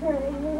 是 因